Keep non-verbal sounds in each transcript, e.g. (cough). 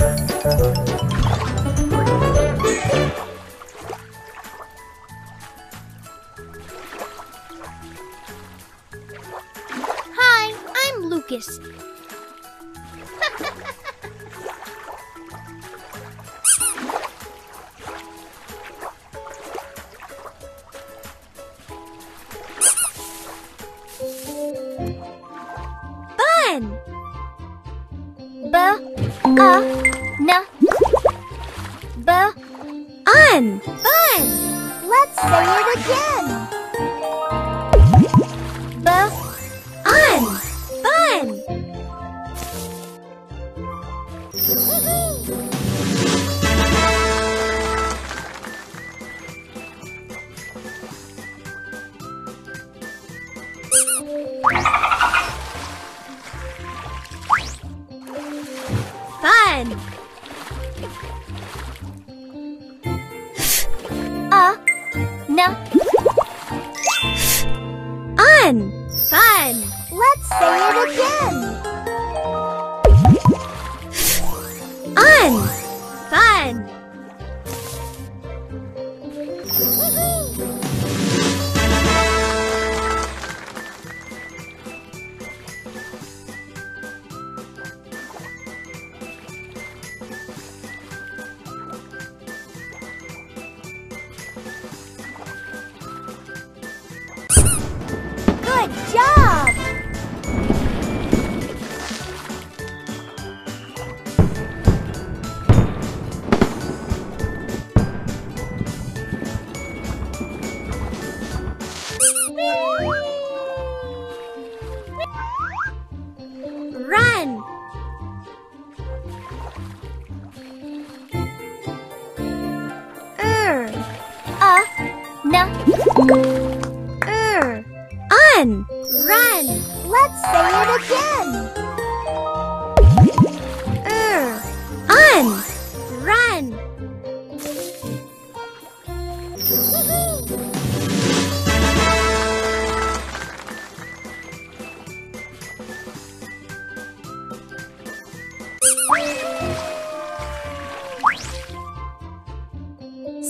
Hi, I'm Lucas. (laughs) Fun! B a n b un fun. Let's say it again. B un fun. Fun. N un fun. Let's say it again. Un job. Run. Er. A n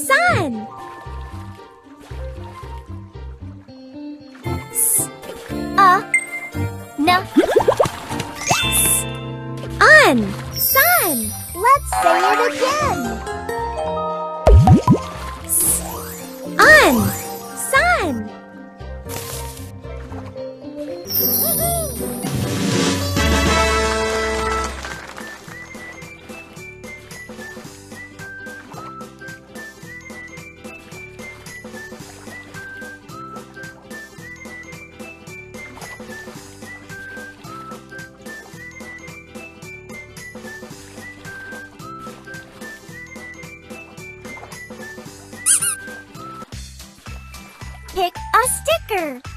Sun. S a n s un sun. Let's say it again. Un Sticker.